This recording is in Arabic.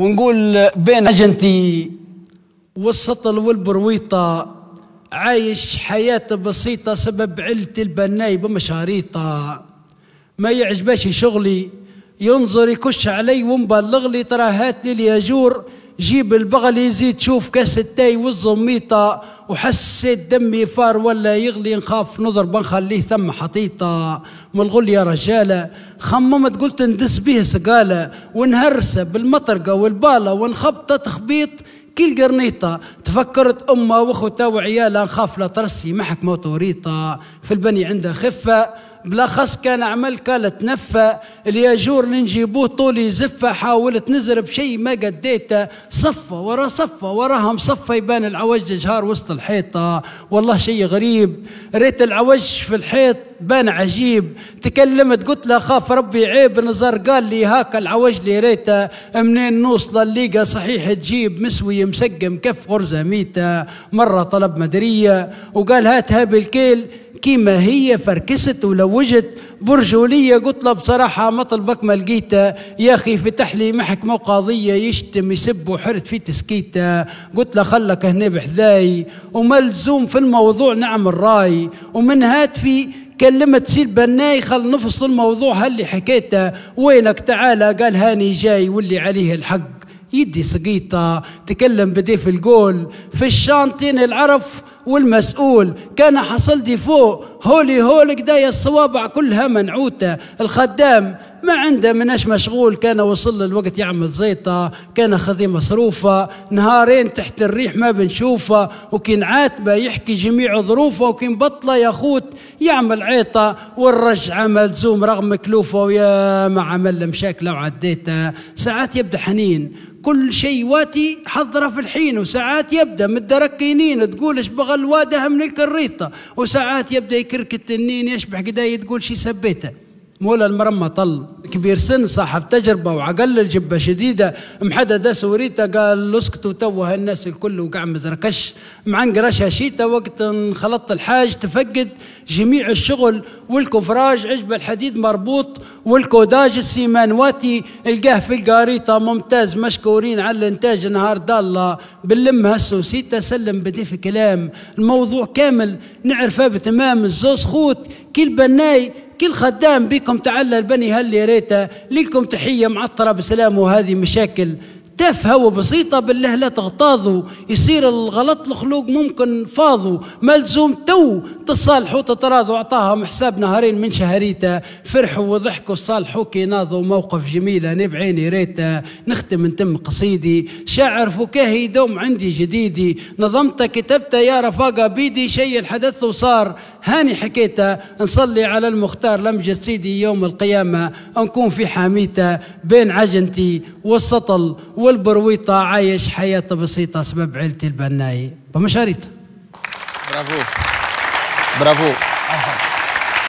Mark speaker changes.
Speaker 1: ونقول بين عجنتي والسطل والبرويطة عايش حياة بسيطة سبب علة البناي بمشاريطة. ما يعجبش شغلي ينظر يكش علي ومبلغ لي ترى هات لي الياجور جيب البغل يزيد شوف كاس التاي والزميطة وحسيت دمي فار ولا يغلي نخاف نظر بنخليه ثم حطيطة. ملغول يا رجالة خممت قلت ندس به سقالة ونهرسة بالمطرقة والبالة ونخبطة تخبيط كل قرنيطة. تفكرت أمها وأخوتها وعيالها نخاف لا ترسي محك موتوريطة في البني عندها خفة بالاخص كان عمل كالت نفة الياجور اللي نجيبوه طولي زفة حاولت نزرب شيء ما قديته صفة ورا صفة وراها مصفة يبان العوج جهار وسط الحيطة. والله شيء غريب ريت العوج في الحيط بان عجيب. تكلمت قلت له خاف ربي عيب نظر قال لي هاك العوج لي ريته. منين نوصل؟ الليقة صحيح تجيب مسوي مسقم كف غرزة ميتة. مرة طلب مدرية وقال هاتها بالكيل كيما هي فركست ولوجت برجولية. قلت له بصراحة مطلبك ما لقيته. يا أخي فتح لي محكمة قاضية يشتم يسب وحرت في تسكيته. قلت له خلك هنا بحذاي. وملزوم في الموضوع نعمل راي ومن هاتفي كلمت سيل بناي خل نفصل الموضوع. هاللي حكيته وينك تعالى؟ قال هاني جاي واللي عليه الحق. يدي سقيطة. تكلم بديف القول. في الشانتين العرف والمسؤول. كان حصل دي فوق. هولي هول قدايا الصوابع كلها منعوتة. الخدام ما عنده مناش مشغول. كان وصل الوقت يعمل زيطة كان خذي مصروفة. نهارين تحت الريح ما بنشوفه. وكين عاتبة يحكي جميع ظروفه. وكين بطلة يا خوت يعمل عيطة والرجعة ملزوم رغم كلوفه ويا ما عمل مشاكله وعديته ساعات يبدأ حنين. كل شيء واتي حضره في الحين. وساعات يبدأ متدركينين. تقول إيش بغى الواده من الكريطة. وساعات يبدأ يكرك التنين يشبح قداي تقول شي سبيته. مولا المرمى طل كبير سن صاحب تجربة وعقل الجبة شديدة. محددة سوريتا قال اسكتوا توه الناس الكل وقع مزركش. معنقرشها شيتا وقت انخلطت الحاج تفقد جميع الشغل. والكفراج عجب الحديد مربوط. والكوداج السيمانواتي القاه في القاريطة ممتاز مشكورين على الانتاج نهار دالة باللم هسه وسيتا سلم بدي في كلام. الموضوع كامل. نعرفه بتمام. الزوز خوت كل بناي. كل خدام بكم تعلل بني هل يا ريته. لكم تحية معطرة بسلام وهذه مشاكل تافهة وبسيطة. بالله لا تغتاظوا. يصير الغلط الخلوق ممكن فاضوا. ملزوم تو تصالحوا وتتراضوا أعطاهم حساب نهارين من شهريته. فرحوا وضحكوا. صالحوا كي ناضوا موقف جميلة أنا بعيني ريته. نختم نتم قصيدي. شاعر فكاهي دوم عندي جديدي. نظمت كتبت يا رفاقة بيدي. شيء الحدث وصار. هاني حكيته نصلي على المختار لمجد سيدي يوم القيامة نكون في حاميته بين عجنتي والسطل والبرويطة عايش حياة بسيطة سبب عيلتي البناي. بمشاريط.
Speaker 2: برافو. برافو.